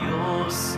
Diyos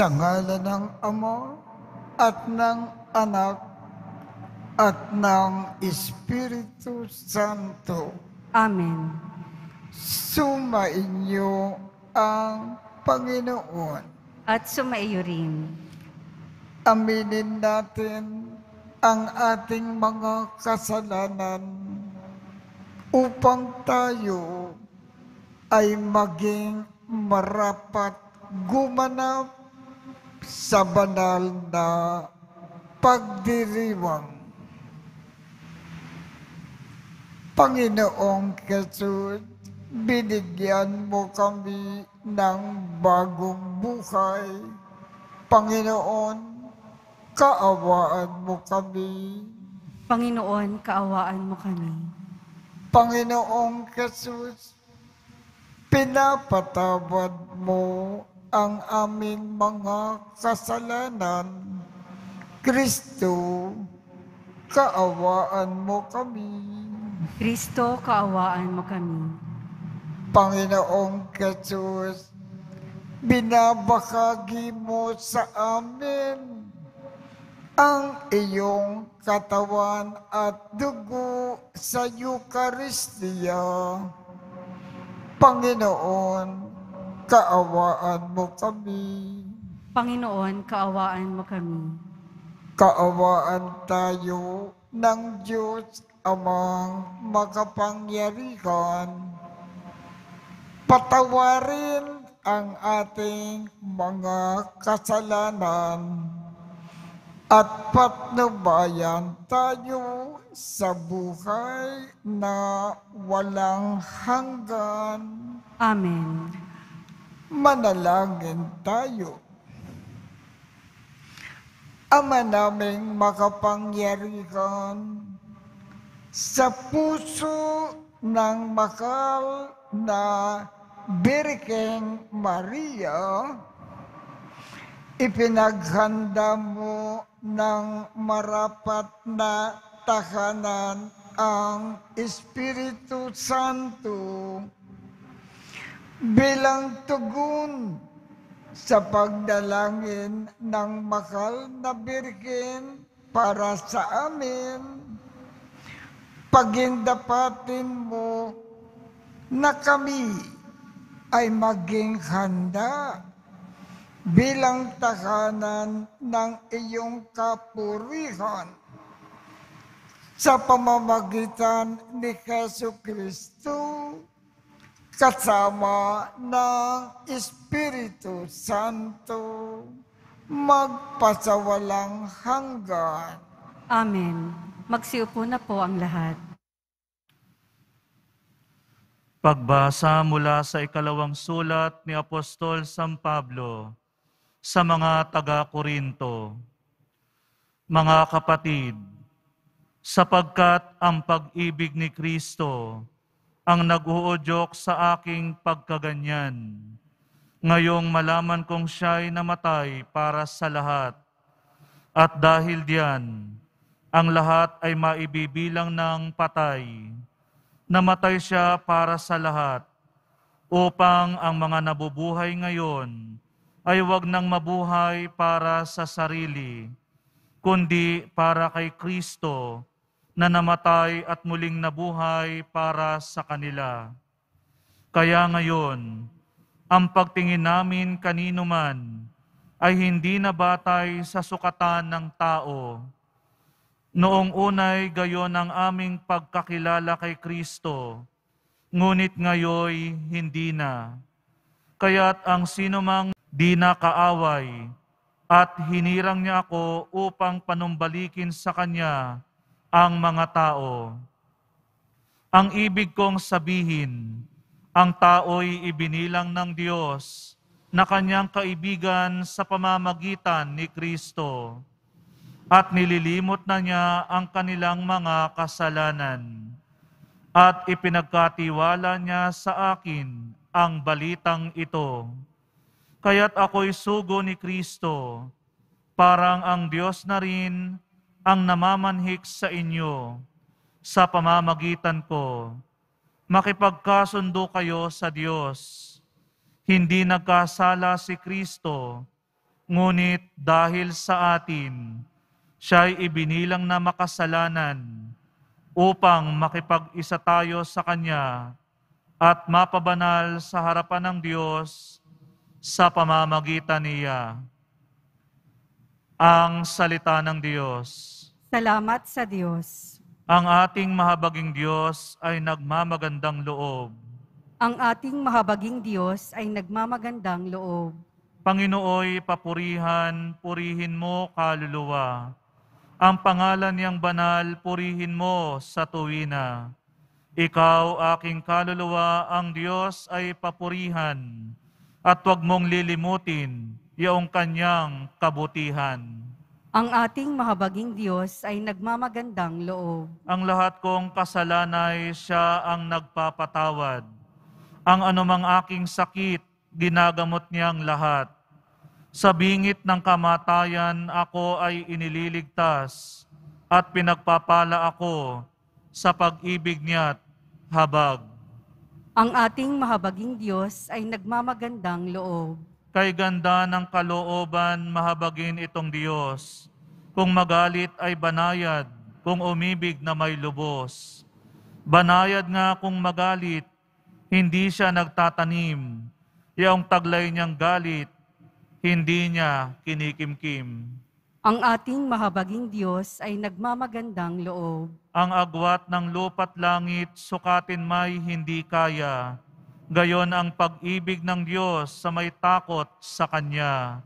Sa ngalan ng Ama at ng Anak at ng Espiritu Santo, Amen. sumainyo ang Panginoon. At sumaiyo rin. Aminin natin ang ating mga kasalanan upang tayo ay maging marapat gumanap sa banal na pagdiriwang. Panginoong Jesus, binigyan mo kami ng bagong buhay. Panginoon, kaawaan mo kami. Panginoon, kaawaan mo kami. Panginoong Jesus, pinapatawad mo ang aming mga kasalanan. Kristo, kaawaan mo kami. Kristo, kaawaan mo kami. Panginoong Jesus, binabakagi mo sa amin ang iyong katawan at dugo sa Eucharistia. Panginoon, kaawaan mo kami. Panginoon, kaawaan mo kami. Kaawaan tayo ng Diyos amang makapangyarihan. Patawarin ang ating mga kasalanan at patnubayan tayo sa buhay na walang hanggan. Amen. Manalangin tayo. Ama naming makapangyarihan, sa puso ng makal na Birkeng Maria, ipinaghanda mo ng marapat na tahanan ang Espiritu Santo bilang tugon sa pagdalangin ng mahal na Birhen para sa amin. Pagindapatin mo na kami ay maging handa bilang tahanan ng iyong kapurihan sa pamamagitan ni Yesu Kristo kasama ng Espiritu Santo magpasawalang hanggan. Amen. Magsiupo na po ang lahat. Pagbasa mula sa ikalawang sulat ni Apostol San Pablo sa mga taga-Korinto. Mga kapatid, sapagkat ang pag-ibig ni Kristo ang nag-uudyok sa aking pagkaganyan. Ngayong malaman kong siya'y namatay para sa lahat. At dahil diyan, ang lahat ay maibibilang ng patay. Namatay siya para sa lahat, upang ang mga nabubuhay ngayon ay wag nang mabuhay para sa sarili, kundi para kay Kristo na namatay at muling nabuhay para sa kanila. Kaya ngayon, ang pagtingin namin kanino man ay hindi na batay sa sukatan ng tao. Noong unay gayon ang aming pagkakilala kay Kristo, ngunit ngayoy hindi na. Kaya't ang sinumang di nakaaway at hinirang niya ako upang panumbalikin sa Kanya ang mga tao. Ang ibig kong sabihin, ang tao'y ibinilang ng Diyos na kanyang kaibigan sa pamamagitan ni Kristo at nililimot na niya ang kanilang mga kasalanan at ipinagkatiwala niya sa akin ang balitang ito. Kaya't ako'y sugo ni Kristo, parang ang Diyos na rin ang namamanhik sa inyo sa pamamagitan ko. Makipagkasundo kayo sa Diyos. Hindi nagkasala si Kristo, ngunit dahil sa atin, siya'y ibinilang na makasalanan upang makipag-isa tayo sa Kanya at mapabanal sa harapan ng Diyos sa pamamagitan niya. Ang salita ng Diyos. Salamat sa Diyos. Ang ating mahabaging Diyos ay nagmamagandang loob. Ang ating mahabaging Diyos ay nagmamagandang loob. Panginooy papurihan, purihin mo kaluluwa. Ang pangalan niyang banal, purihin mo sa tuwina. Ikaw, aking kaluluwa, ang Diyos ay papurihan, at huwag mong lilimutin iyong kanyang kabutihan. Ang ating mahabaging Diyos ay nagmamagandang loob. Ang lahat kong kasalanay, siya ang nagpapatawad. Ang anumang aking sakit, ginagamot niyang lahat. Sa bingit ng kamatayan, ako ay inililigtas at pinagpapala ako sa pag-ibig niya't habag. Ang ating mahabaging Diyos ay nagmamagandang loob. Kay ganda ng kalooban, mahabagin itong Diyos. Kung magalit ay banayad, kung umibig na may lubos. Banayad nga kung magalit, hindi siya nagtatanim. Yung taglay niyang galit, hindi niya kinikimkim. Ang ating mahabaging Diyos ay nagmamagandang loob. Ang agwat ng lupa't langit, sukatin may hindi kaya. Gayon ang pag-ibig ng Diyos sa may takot sa Kanya.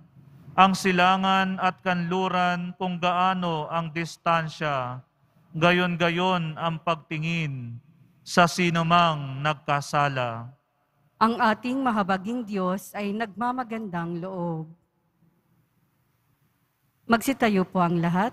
Ang silangan at kanluran kung gaano ang distansya. Gayon-gayon ang pagtingin sa sinumang nagkasala. Ang ating mahabaging Diyos ay nagmamagandang loob. Magsitayo po ang lahat.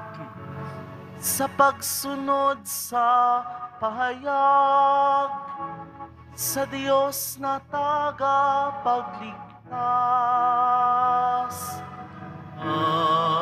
sa pagsunod sa pahayag sa Diyos na tagapagligtas. Alleluia,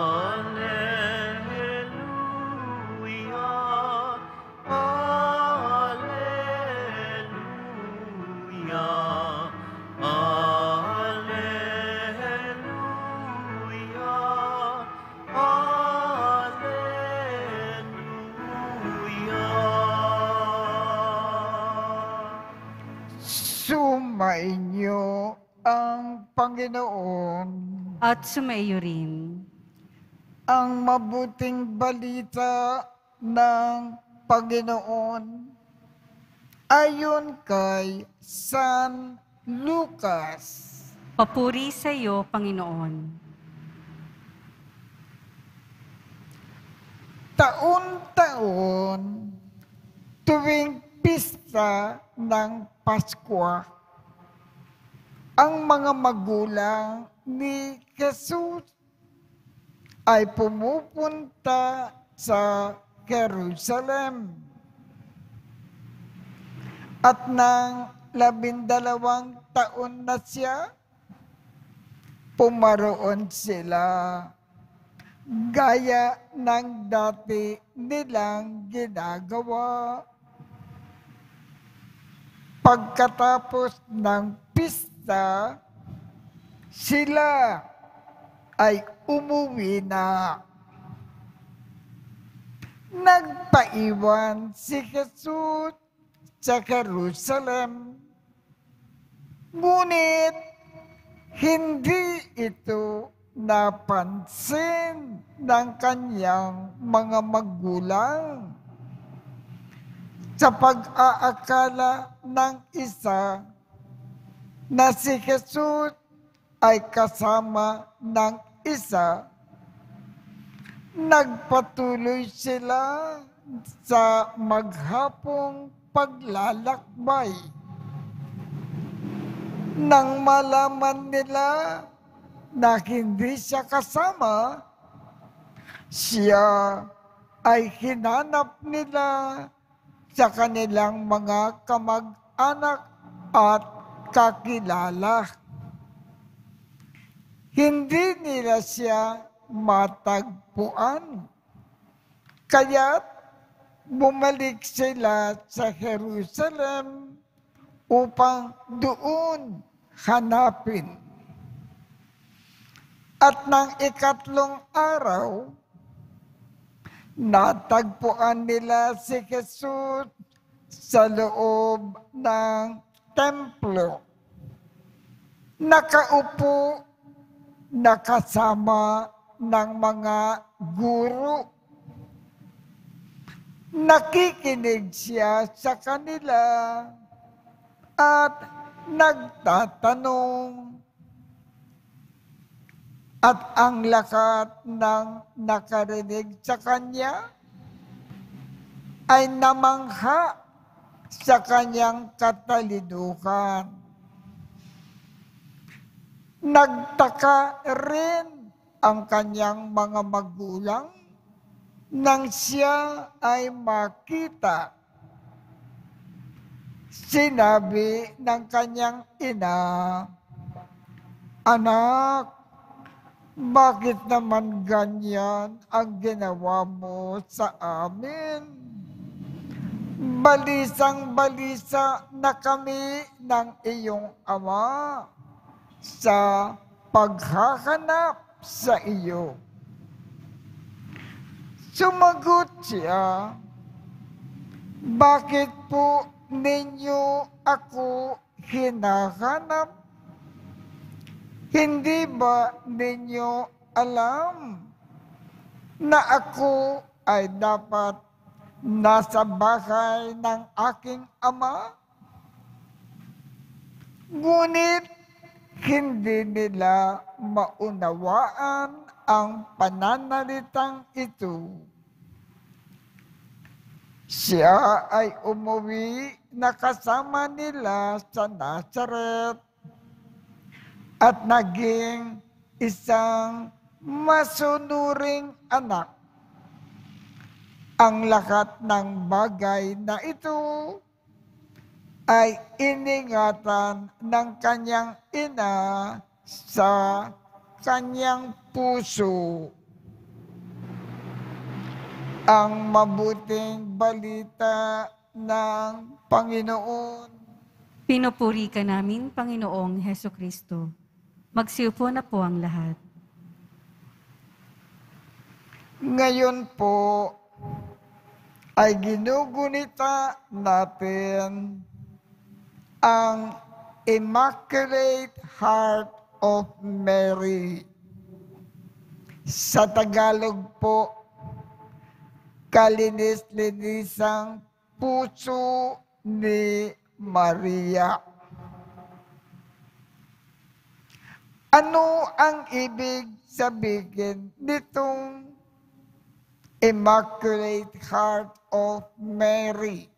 Panginoon. At sumaiyo rin. Ang mabuting balita ng Panginoon ayon kay San Lucas. Papuri sa iyo, Panginoon. Taon-taon, tuwing pista ng Paskwa. Ang mga magulang ni Jesus ay pumupunta sa Jerusalem. At nang labindalawang taon na siya, pumaroon sila gaya ng dati nilang ginagawa. Pagkatapos ng pista, sila ay umuwi na. Nagpaiwan si Jesus sa Jerusalem. Ngunit hindi ito napansin ng kanyang mga magulang sa pag-aakala ng isa na si Jesus ay kasama ng isa, nagpatuloy sila sa maghapong paglalakbay. Nang malaman nila na hindi siya kasama, siya ay hinanap nila sa kanilang mga kamag-anak at kakilala. Hindi nila siya matagpuan. Kaya't bumalik sila sa Jerusalem upang doon hanapin. At ng ikatlong araw, natagpuan nila si Jesus sa loob ng templo. Nakaupo, nakasama ng mga guro. Nakikinig siya sa kanila at nagtatanong. At ang lakat ng nakarinig sa kanya ay namangha sa kanyang katalinukan. Nagtaka rin ang kanyang mga magulang nang siya ay makita. Sinabi ng kanyang ina, Anak, bakit naman ganyan ang ginawa mo sa amin? Balisang balisa na kami ng iyong ama sa paghahanap sa iyo. Sumagot siya, Bakit po ninyo ako hinahanap? Hindi ba ninyo alam na ako ay dapat nasa bahay ng aking ama? Ngunit hindi nila maunawaan ang pananalitang ito. Siya ay umuwi na nila sa Nazareth at naging isang masunuring anak. Ang lahat ng bagay na ito ay iningatan ng kanyang ina sa kanyang puso. Ang mabuting balita ng Panginoon. Pinupuri ka namin, Panginoong Heso Kristo. Magsiupo na po ang lahat. Ngayon po ay ginugunita natin ang Immaculate Heart of Mary. Sa Tagalog po, kalinis-linisang puso ni Maria. Ano ang ibig sabihin nitong Immaculate Heart of Mary?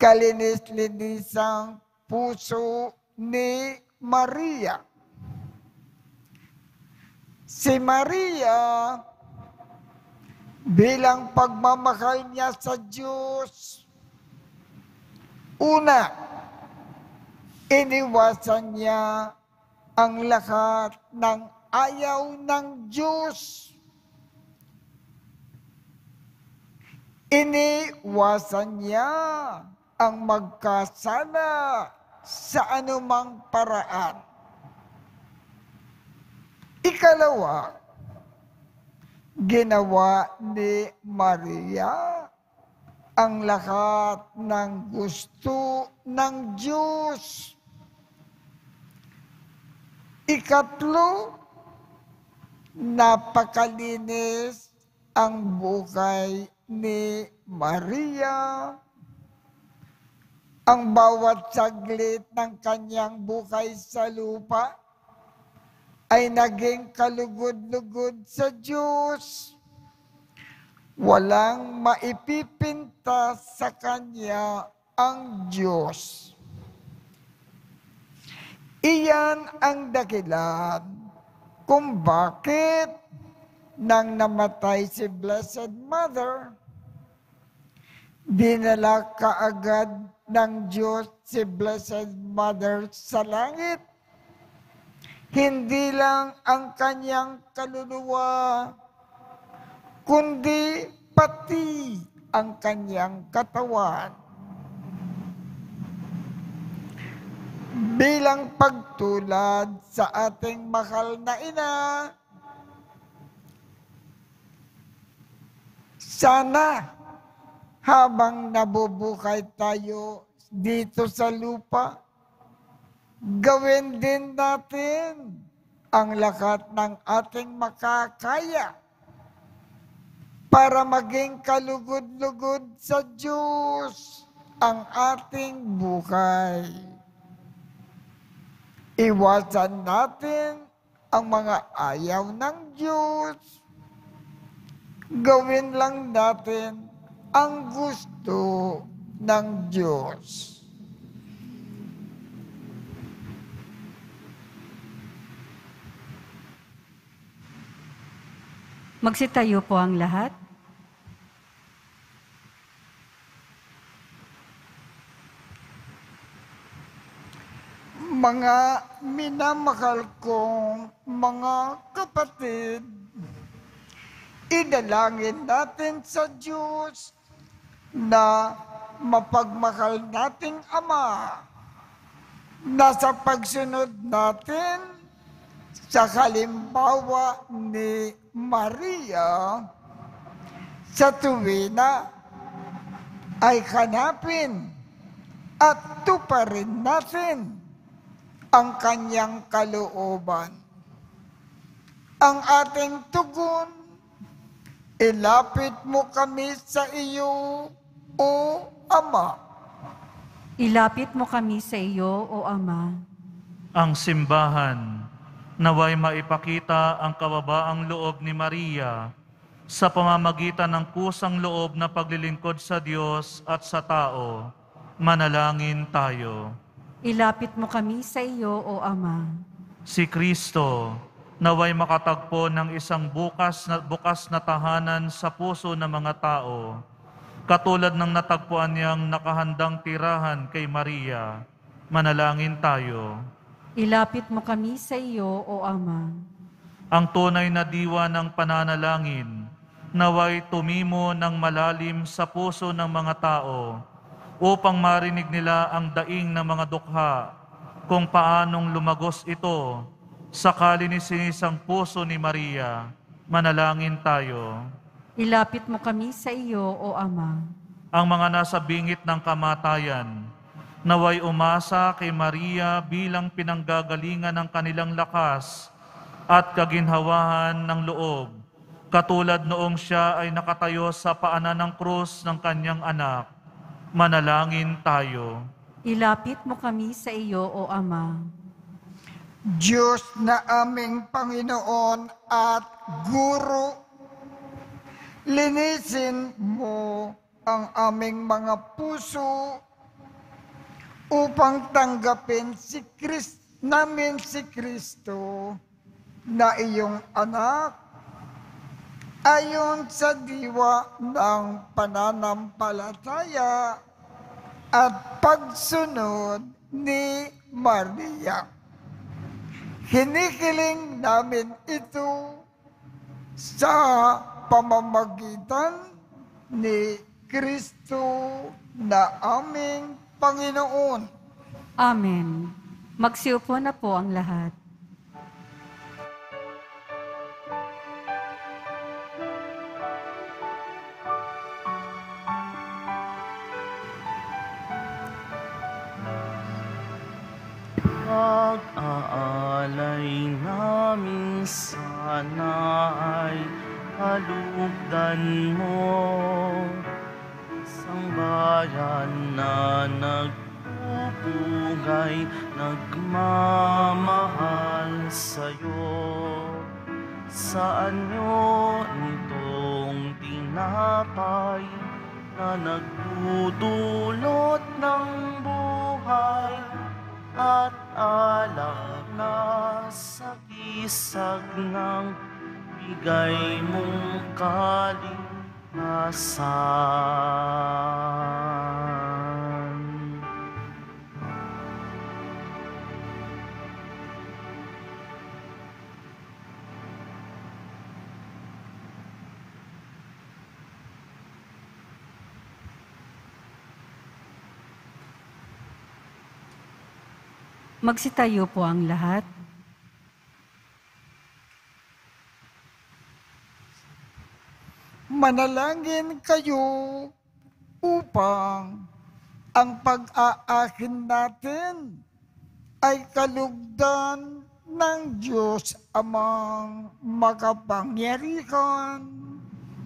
kalinis-linisang puso ni Maria. Si Maria, bilang pagmamahal niya sa Diyos, una, iniwasan niya ang lahat ng ayaw ng Diyos. Iniwasan niya ang magkasala sa anumang paraan. Ikalawa, ginawa ni Maria ang lahat ng gusto ng Diyos. Ikatlo, napakalinis ang buhay ni Maria. Ang bawat saglit ng kanyang buhay sa lupa ay naging kalugod-lugod sa Diyos. Walang maipipinta sa kanya ang Diyos. Iyan ang dakilan kung bakit nang namatay si Blessed Mother, dinala kaagad ng Diyos si Blessed Mother sa langit. Hindi lang ang kanyang kaluluwa, kundi pati ang kanyang katawan. Bilang pagtulad sa ating mahal na ina, sana habang nabubuhay tayo dito sa lupa, gawin din natin ang lahat ng ating makakaya para maging kalugod-lugod sa Diyos ang ating buhay. Iwasan natin ang mga ayaw ng Diyos. Gawin lang natin ang gusto ng Diyos. Magsitayo po ang lahat. Mga minamahal kong mga kapatid, idalangin natin sa Diyos na mapagmahal nating Ama na sa pagsunod natin sa halimbawa ni Maria sa tuwina ay hanapin at tuparin natin ang kanyang kalooban. Ang ating tugon, ilapit mo kami sa iyo, O Ama. Ilapit mo kami sa iyo, O Ama. Ang simbahan, naway maipakita ang kababaang loob ni Maria sa pamamagitan ng kusang loob na paglilingkod sa Diyos at sa tao. Manalangin tayo. Ilapit mo kami sa iyo, O Ama. Si Kristo, naway makatagpo ng isang bukas na, bukas na tahanan sa puso ng mga tao, katulad ng natagpuan niyang nakahandang tirahan kay Maria. Manalangin tayo. Ilapit mo kami sa iyo, O Ama. ang tunay na diwa ng pananalangin, naway tumimo ng malalim sa puso ng mga tao upang marinig nila ang daing ng mga dukha kung paanong lumagos ito sa kalinisinang puso ni Maria. Manalangin tayo. Ilapit mo kami sa iyo, O Ama. ang mga nasa bingit ng kamatayan, naway umasa kay Maria bilang pinanggagalingan ng kanilang lakas at kaginhawahan ng loob, katulad noong siya ay nakatayo sa paanan ng krus ng kanyang anak. Manalangin tayo. Ilapit mo kami sa iyo, O Ama. Diyos na aming Panginoon at Guro, linisin mo ang aming mga puso upang tanggapin si Chris, namin si Kristo na iyong anak ayon sa diwa ng pananampalataya at pagsunod ni Maria. Hinikiling namin ito sa pamamagitan ni Kristo na aming Panginoon. Amen. Magsiupo na po ang lahat. Pag-aalay namin sana ay halugdan mo. Isang bayan na nagpupugay, nagmamahal sa'yo. Saan nyo itong tinapay na nagdudulot ng buhay at alak na sa kisag ng bigay mong kalikasan. Magsitayo po ang lahat. Manalangin kayo upang ang pag-aakin natin ay kalugdan ng Diyos amang makapangyarihan.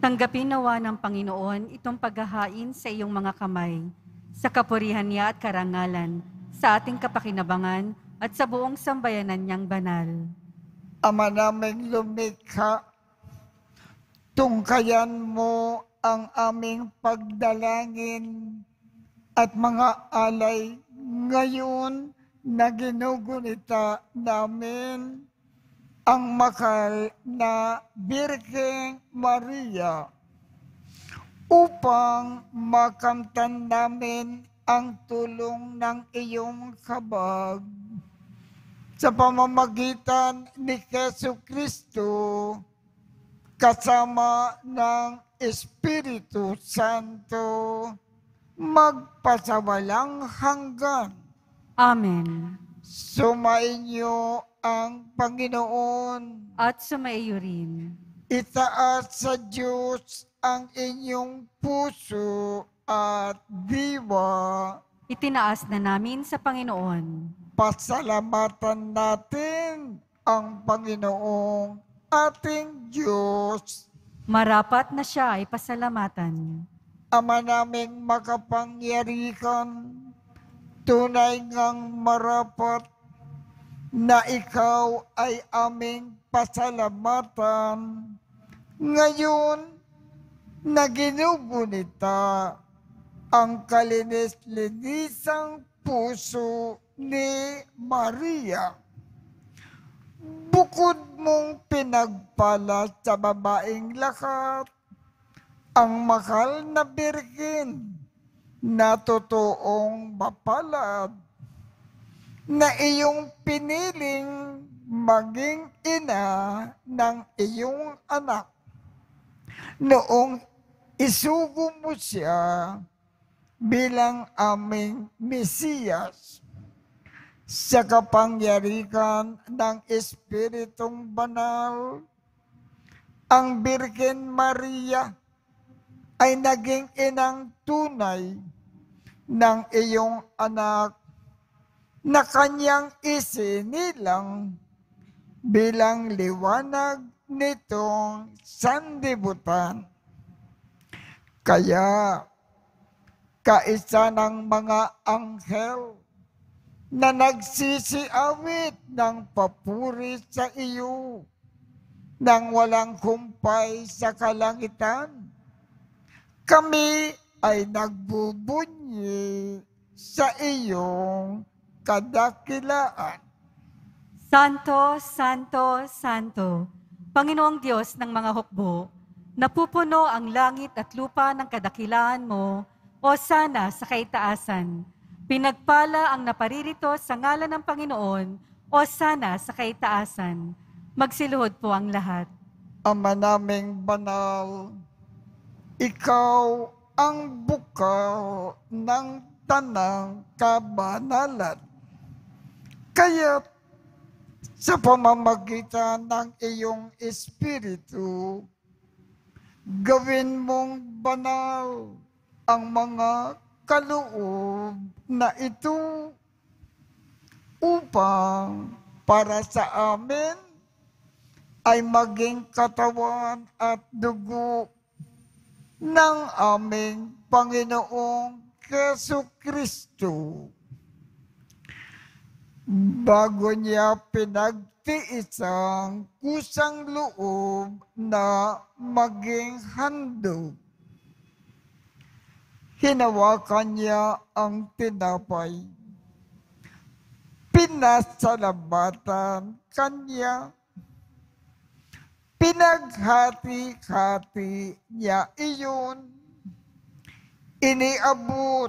Tanggapin nawa ng Panginoon itong paghahain sa iyong mga kamay, sa kapurihan niya at karangalan, sa ating kapakinabangan at sa buong sambayanan niyang banal. Ama naming lumikha, tungkayan mo ang aming pagdalangin at mga alay ngayon na ginugunita namin. Ang makal na Birheng Maria upang makamtan namin ang tulong ng iyong kabag. Sa pamamagitan ni Keso Kristo kasama ng Espiritu Santo magpasawalang hanggan. Amen. Sumainyo ang Panginoon. At sumaiyo rin. Itaas sa Diyos ang inyong puso at diwa. Itinaas na namin sa Panginoon. Pasalamatan natin ang Panginoong ating Diyos. Marapat na siya ay pasalamatan. Ama naming makapangyarihan, tunay ngang marapat na ikaw ay aming pasalamatan. Ngayon, na ginugunita ang kalinis-linisang puso ni Maria. Bukod mong pinagpala sa babaeng lahat, ang mahal na birgin na totoong mapalad na iyong piniling maging ina ng iyong anak. Noong isugo mo siya bilang aming Mesiyas sa kapangyarihan ng Espiritong Banal, ang Birgen Maria ay naging inang tunay ng iyong anak na kanyang isinilang bilang liwanag nitong sandibutan. Kaya, kaisa ng mga anghel na nagsisiawit ng papuri sa iyo nang walang kumpay sa kalangitan. Kami ay nagbubunyi sa iyong kadakilaan. Santo, Santo, Santo, Panginoong Diyos ng mga hukbo, napupuno ang langit at lupa ng kadakilaan mo, o sana sa kaitaasan. Pinagpala ang naparirito sa ngalan ng Panginoon, o sana sa kaitaasan. Magsiluhod po ang lahat. Ama naming banal, ikaw ang bukal ng tanang kabanalan. Kaya sa pamamagitan ng iyong espiritu, gawin mong banal ang mga kaloob na ito upang para sa amin ay maging katawan at dugo ng aming Panginoong Keso Kristo. Bago niya pinagtiis ang kusang loob na maging handog, hinawakan niya ang tinapay. Pinasalamatan kanya Pinaghati-hati niya iyon. Iniabot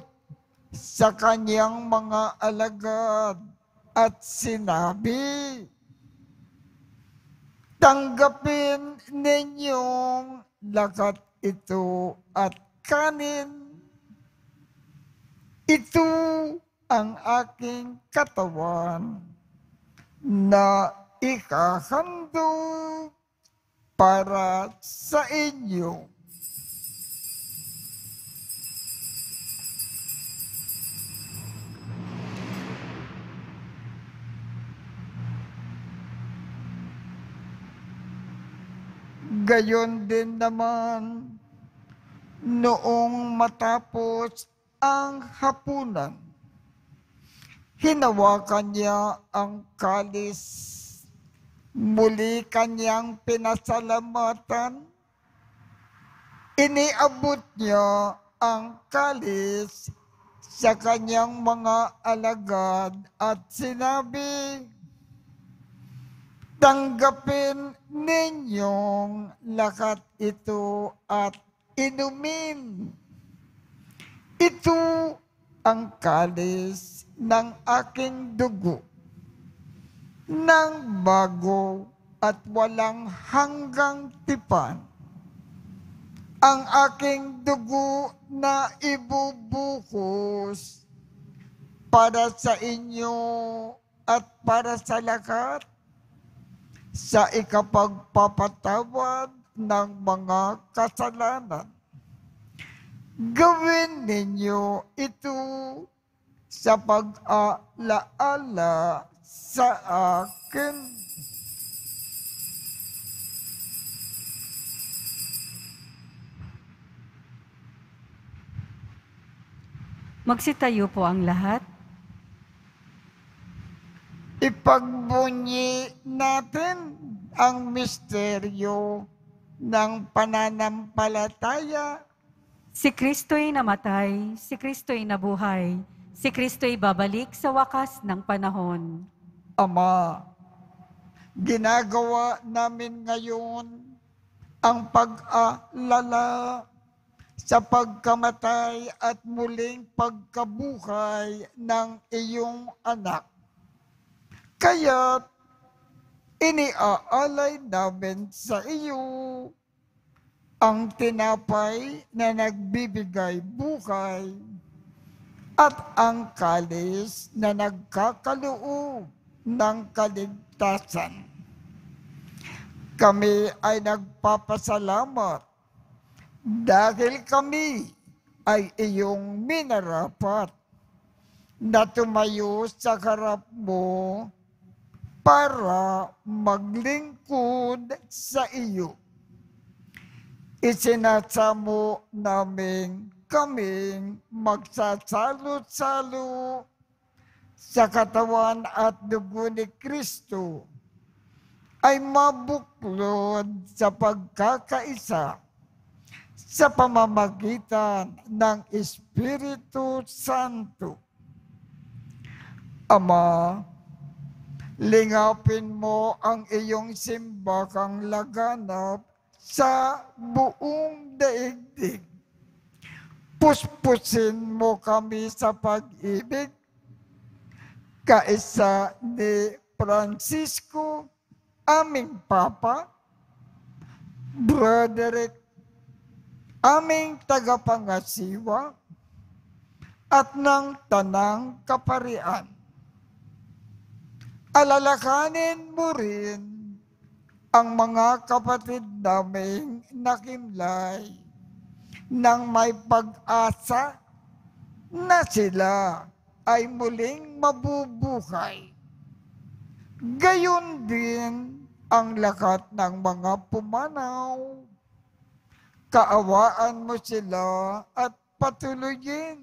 sa kanyang mga alagad at sinabi, Tanggapin ninyong lakat ito at kanin. Ito ang aking katawan na ikahandog para sa inyo. Gayon din naman, noong matapos ang hapunan, hinawakan niya ang kalis Muli kanyang pinasalamatan. Iniabot niya ang kalis sa kanyang mga alagad at sinabi, Tanggapin ninyong lakat ito at inumin. Ito ang kalis ng aking dugo ng bago at walang hanggang tipan. Ang aking dugo na ibubuhos para sa inyo at para sa lakat sa ikapagpapatawad ng mga kasalanan. Gawin ninyo ito sa pag-alaala sa akin. Magsitayo po ang lahat. Ipagbunyi natin ang misteryo ng pananampalataya. Si Kristo'y namatay, si Kristo'y nabuhay, si Kristo'y babalik sa wakas ng panahon. Ama, ginagawa namin ngayon ang pag-alala sa pagkamatay at muling pagkabuhay ng iyong anak. Kaya iniaalay namin sa iyo ang tinapay na nagbibigay buhay at ang kalis na nagkakaloob ng kaligtasan. Kami ay nagpapasalamat dahil kami ay iyong minarapat na tumayo sa harap mo para maglingkod sa iyo. Isinasamo namin kaming magsasalo-salo sa katawan at dugo ni Kristo ay mabuklod sa pagkakaisa sa pamamagitan ng Espiritu Santo. Ama, lingapin mo ang iyong simbakang laganap sa buong daigdig. Puspusin mo kami sa pag-ibig kaisa ni Francisco, aming Papa, Broderick, aming tagapangasiwa, at ng tanang kaparian. Alalakanin mo rin ang mga kapatid naming nakimlay nang may pag-asa na sila ay muling mabubuhay. Gayon din ang lakat ng mga pumanaw. Kaawaan mo sila at patuloyin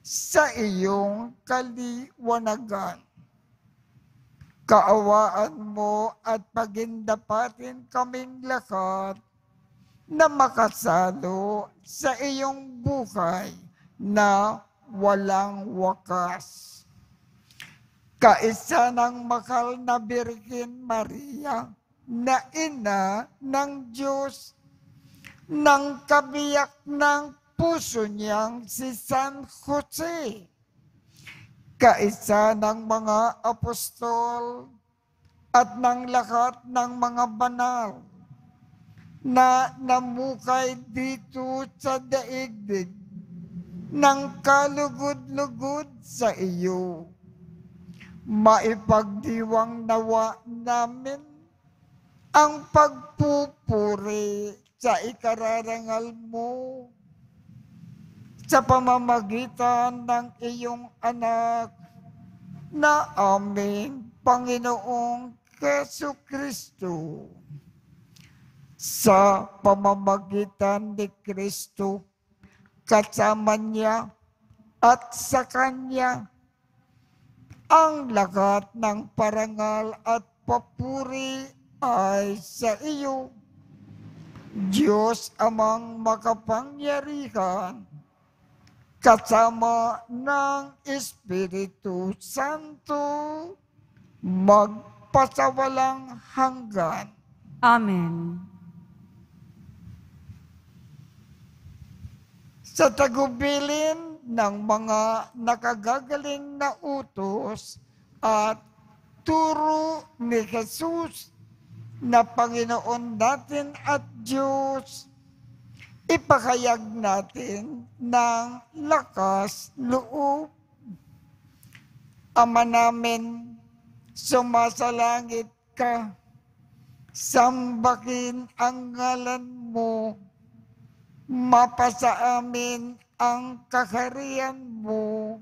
sa iyong kaliwanagan. Kaawaan mo at pagindapatin kaming lakat na makasalo sa iyong buhay na walang wakas. Kaisa ng makal na Birgin Maria na ina ng Diyos ng kabiyak ng puso niyang si San Jose. Kaisa ng mga apostol at ng lahat ng mga banal na namukay dito sa daigdig ng kalugod-lugod sa iyo. Maipagdiwang nawa namin ang pagpupuri sa ikararangal mo sa pamamagitan ng iyong anak na aming Panginoong Keso Kristo. Sa pamamagitan ni Kristo, kasama niya at sa Kanya ang lahat ng parangal at papuri ay sa iyo. Diyos amang makapangyarihan, kasama ng Espiritu Santo, magpasawalang hanggan. Amen. sa tagubilin ng mga nakagagaling na utos at turo ni Jesus na Panginoon natin at Diyos, ipakayag natin ng lakas loob. Ama namin, sumasalangit ka, sambakin ang ngalan mo, mapasa amin ang kakarian mo,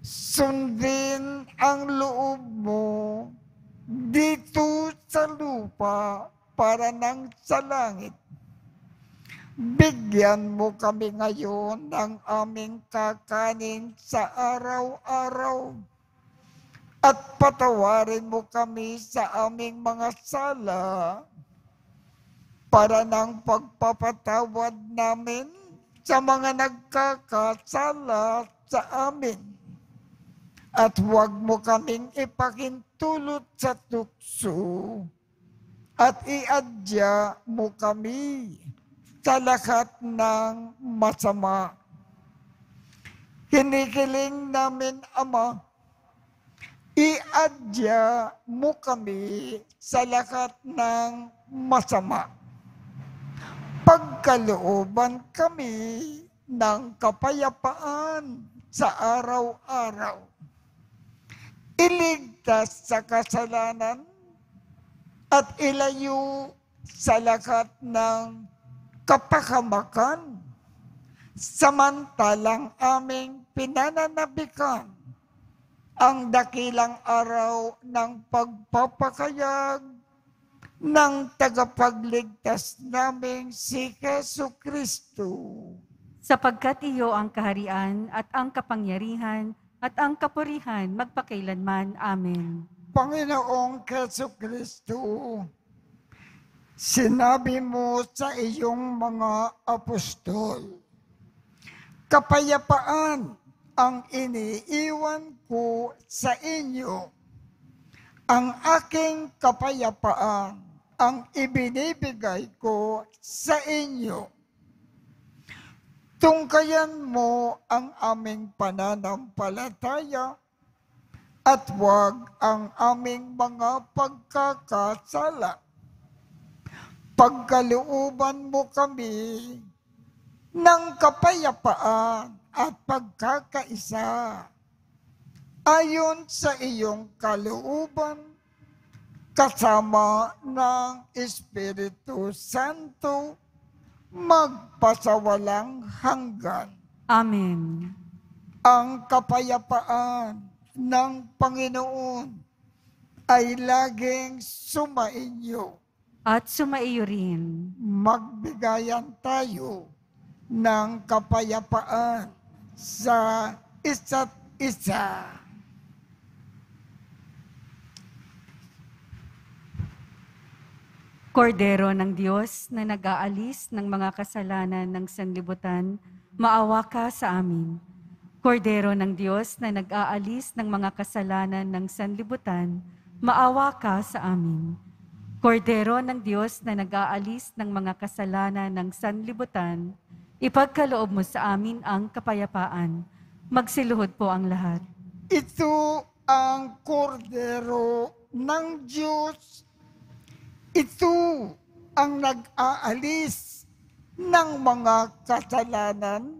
sundin ang loob mo dito sa lupa para nang sa langit. Bigyan mo kami ngayon ng aming kakanin sa araw-araw at patawarin mo kami sa aming mga sala para ng pagpapatawad namin sa mga nagkakasala sa amin. At huwag mo kaming ipakintulot sa tukso at iadya mo kami sa lahat ng masama. Hinikiling namin, Ama, iadya mo kami sa lahat ng masama pagkalooban kami ng kapayapaan sa araw-araw. Iligtas sa kasalanan at ilayo sa lahat ng kapakamakan samantalang aming pinananabikan ang dakilang araw ng pagpapakayag ng tagapagligtas naming si Keso Kristo. Sapagkat iyo ang kaharian at ang kapangyarihan at ang kapurihan magpakailanman. Amen. Panginoong Keso Kristo, sinabi mo sa iyong mga apostol, kapayapaan ang iniiwan ko sa inyo. Ang aking kapayapaan ang ibinibigay ko sa inyo. Tungkayan mo ang aming pananampalataya at huwag ang aming mga pagkakasala. Pagkalooban mo kami ng kapayapaan at pagkakaisa ayon sa iyong kalooban kasama ng Espiritu Santo magpasawalang hanggan. Amen. Ang kapayapaan ng Panginoon ay laging sumainyo. At sumaiyo rin. Magbigayan tayo ng kapayapaan sa isa't isa. Kordero ng Diyos na nag-aalis ng mga kasalanan ng sanlibutan, maawa ka sa amin. Kordero ng Diyos na nag-aalis ng mga kasalanan ng sanlibutan, maawa ka sa amin. Kordero ng Diyos na nag-aalis ng mga kasalanan ng sanlibutan, ipagkaloob mo sa amin ang kapayapaan. Magsiluhod po ang lahat. Ito ang kordero ng Diyos. Ito ang nag-aalis ng mga kasalanan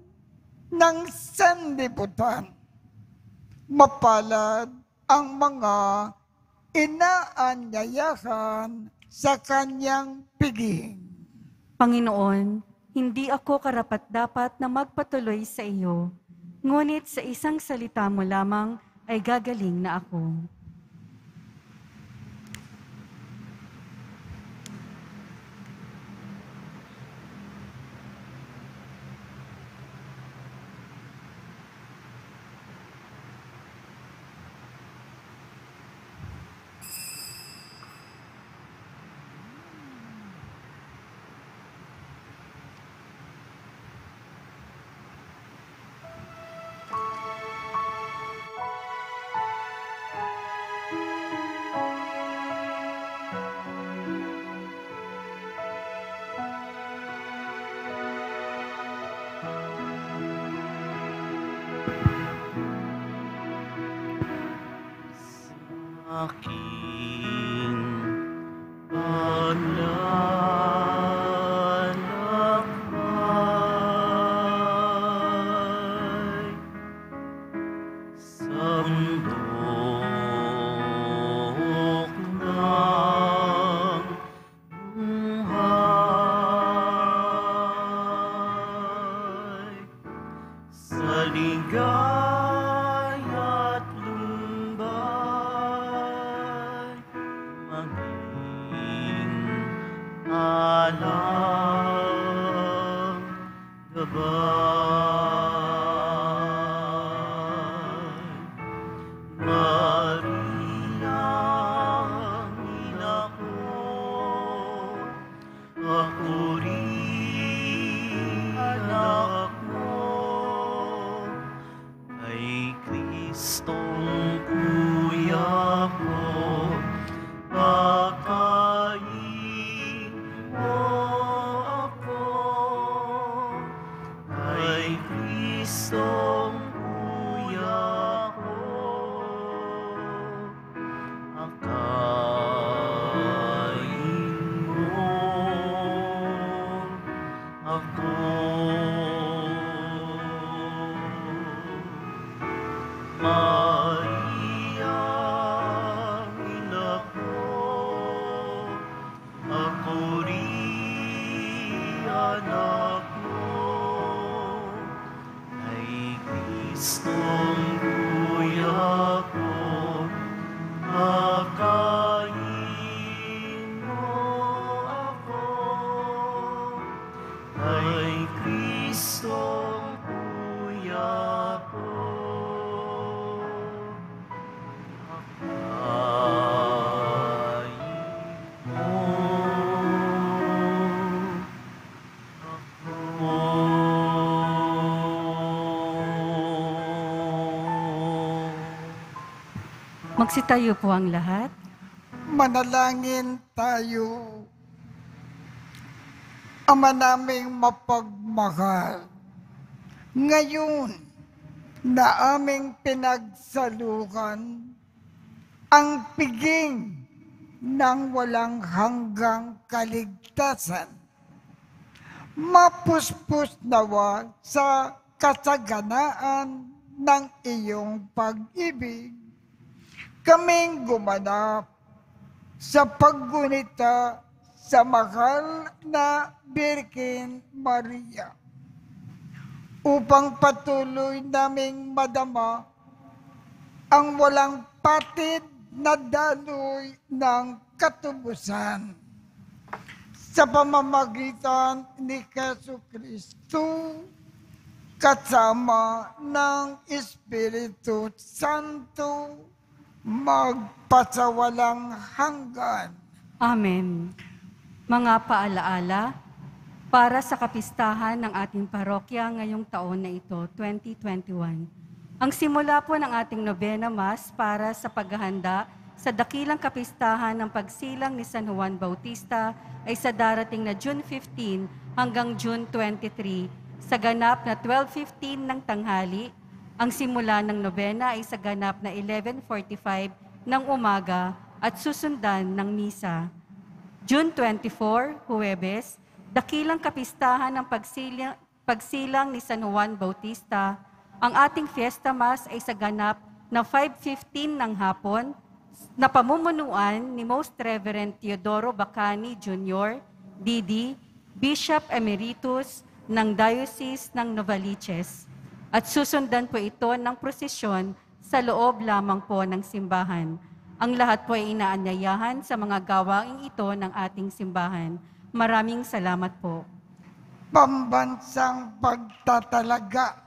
ng sanlibutan. Mapalad ang mga inaanyayahan sa kanyang piging. Panginoon, hindi ako karapat-dapat na magpatuloy sa iyo, ngunit sa isang salita mo lamang ay gagaling na ako. Magsitayo po ang lahat. Manalangin tayo. Ama naming mapagmahal, ngayon na aming pinagsalukan ang piging ng walang hanggang kaligtasan. Mapuspos nawa sa kasaganaan ng iyong pag-ibig. Kaming gumanap sa paggunita sa mahal na Birkin Maria upang patuloy naming madama ang walang patid na daloy ng katubusan. Sa pamamagitan ni Keso Kristo kasama ng Espiritu Santo magpasawalang hanggan. Amen. Mga paalaala, para sa kapistahan ng ating parokya ngayong taon na ito, 2021. Ang simula po ng ating nobena mas para sa paghahanda sa dakilang kapistahan ng pagsilang ni San Juan Bautista ay sa darating na June 15 hanggang June 23 sa ganap na 12.15 ng tanghali. Ang simula ng nobena ay sa ganap na 11.45 ng umaga at susundan ng misa. June 24, Huwebes, dakilang kapistahan ng pagsilang, pagsilang ni San Juan Bautista. Ang ating Fiesta Mass ay sa ganap na 5.15 ng hapon na pamumunuan ni Most Reverend Teodoro Bacani Jr., DD, Bishop Emeritus ng Diocese ng Novaliches. At susundan po ito ng prosesyon sa loob lamang po ng simbahan. Ang lahat po ay inaanyayahan sa mga gawaing ito ng ating simbahan. Maraming salamat po. Pambansang pagtatalaga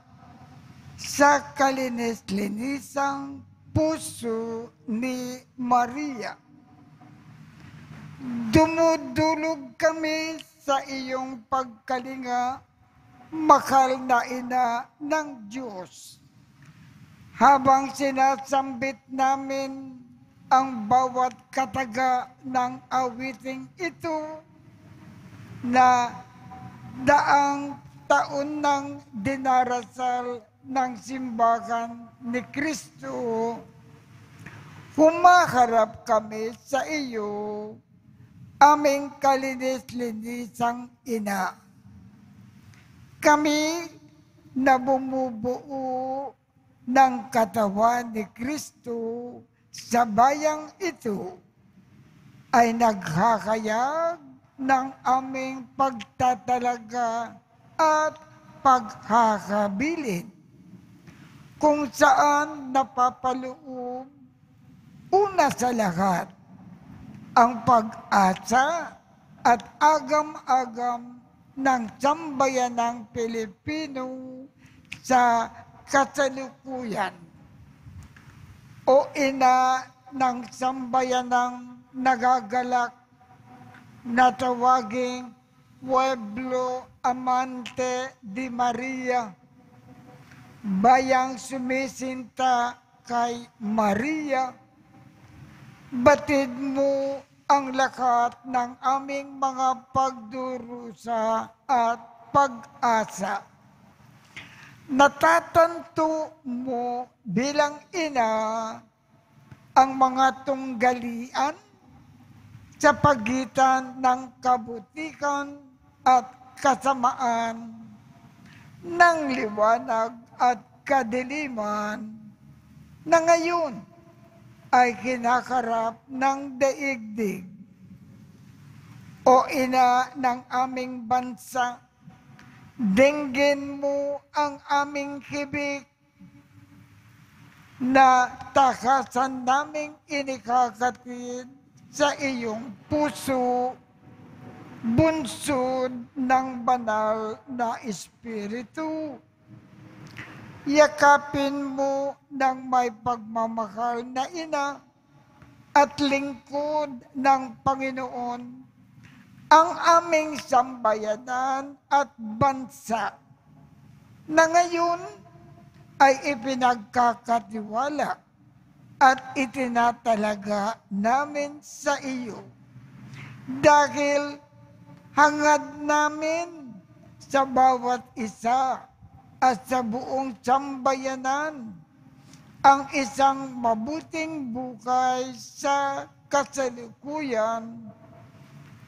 sa kalinis-linisang puso ni Maria. Dumudulog kami sa iyong pagkalinga, makal na ina ng Diyos. Habang sinasambit namin ang bawat kataga ng awiting ito, na daang taon nang dinarasal ng simbahan ni Kristo, humaharap kami sa iyo, aming kalinis-linisang ina. Kami na bumubuo ng katawan ni Kristo sa bayang ito ay naghahayag ng aming pagtatalaga at paghahabilin. Kung saan napapaloob una sa lahat ang pag-asa at agam-agam ng sambayan ng Pilipino sa kasalukuyan. O ina ng sambayan ng nagagalak na tawaging Pueblo Amante di Maria, bayang sumisinta kay Maria, batid mo ang lakat ng aming mga pagdurusa at pag-asa. Natatanto mo bilang ina ang mga tunggalian sa pagitan ng kabutikan at kasamaan, ng liwanag at kadiliman na ngayon ay kinakarap ng daigdig. O ina ng aming bansa, dinggin mo ang aming hibik na takasan naming inikakatid sa iyong puso, bunsod ng banal na Espiritu. Yakapin mo ng may pagmamahal na ina at lingkod ng Panginoon ang aming sambayanan at bansa na ngayon ay ipinagkakatiwala at itinatalaga namin sa iyo. Dahil hangad namin sa bawat isa at sa buong sambayanan ang isang mabuting buhay sa kasalukuyan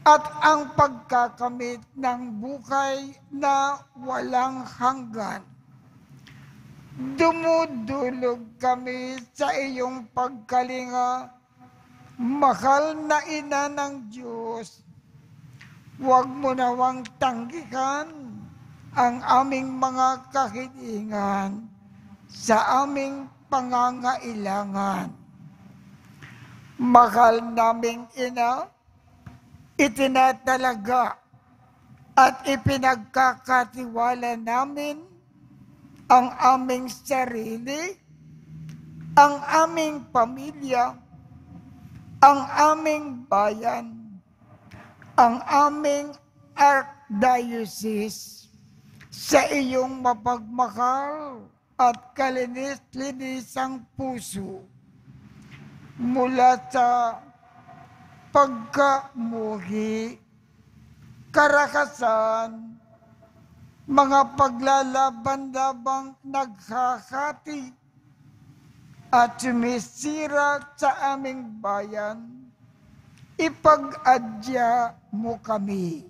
at ang pagkakamit ng buhay na walang hanggan. Dumudulog kami sa iyong pagkalinga, mahal na ina ng Diyos. Huwag mo nawang tanggihan ang aming mga kahilingan sa aming pangangailangan. Mahal naming ina, itinatalaga at ipinagkakatiwala namin ang aming sarili, ang aming pamilya, ang aming bayan, ang aming archdiocese sa iyong mapagmahal at kalinis-linisang puso mula sa pagkamuhi, karakasan, mga paglalaban-labang naghahati at sumisira sa aming bayan, ipag-adya mo kami.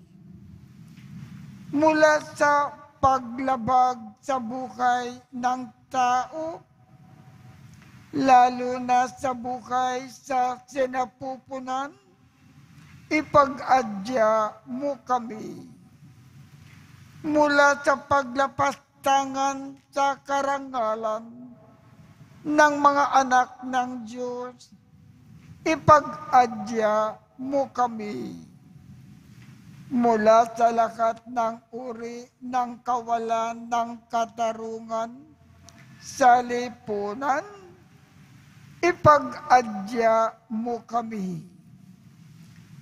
Mula sa paglabag sa buhay ng tao, lalo na sa buhay sa sinapupunan, ipag-adya mo kami mula sa paglapastangan sa karangalan ng mga anak ng Diyos, ipag-adya mo kami. Mula sa lahat ng uri ng kawalan ng katarungan sa lipunan, ipag-adya mo kami.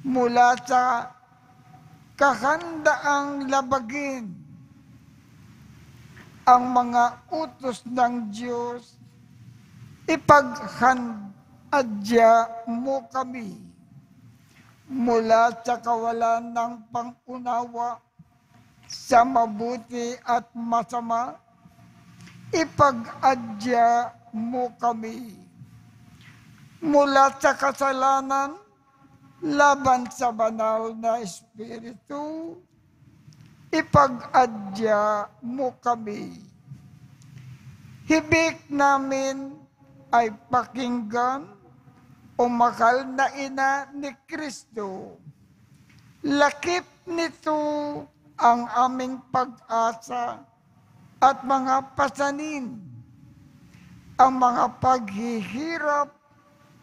Mula sa kahandaang labagin ang mga utos ng Diyos, ipaghandadya mo kami mula sa kawalan ng pangunawa sa mabuti at masama, ipag-adya mo kami mula sa kasalanan laban sa banal na Espiritu, ipag-adya mo kami. Hibik namin ay pakinggan o mahal na ina ni Kristo. Lakip nito ang aming pag-asa at mga pasanin, ang mga paghihirap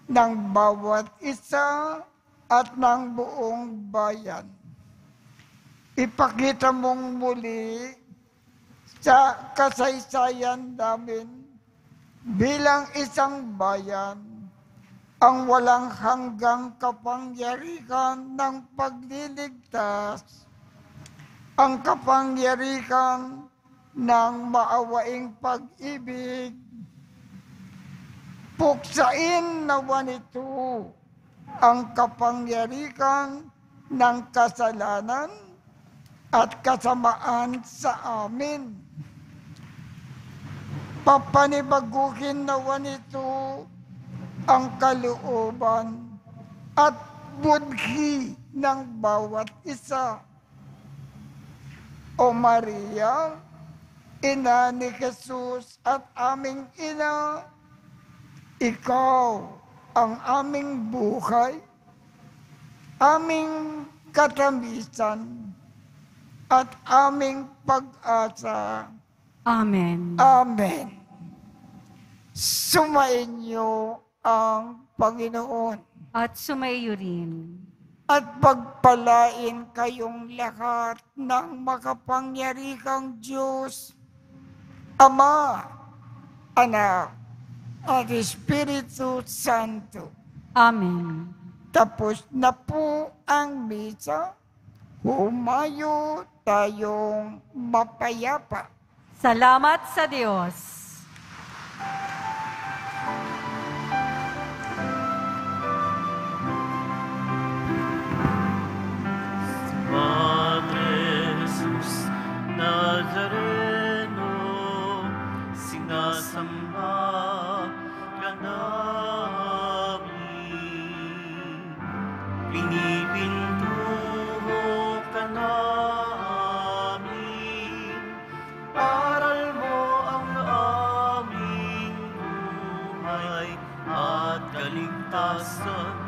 ng bawat isa at ng buong bayan. Ipakita mong muli sa kasaysayan namin bilang isang bayan ang walang hanggang kapangyarihan ng pagliligtas, ang kapangyarihan ng maawaing pag-ibig, puksain nawa nito ang kapangyarihan ng kasalanan at kasamaan sa amin. Papanibaguhin nawa nito ang kalooban at budhi ng bawat isa. O Maria, ina ni Jesus at aming ina, ikaw ang aming buhay, aming katamisan, at aming pag-asa. Amen. Amen. Sumainyo ang Panginoon At sumayo rin. at pagpalain kayong lahat ng makapangyarihang Diyos, Ama, Anak, at Espiritu Santo. Amen. Tapos na po ang misa, humayo tayong mapayapa. Salamat sa Diyos. Kaligtasan.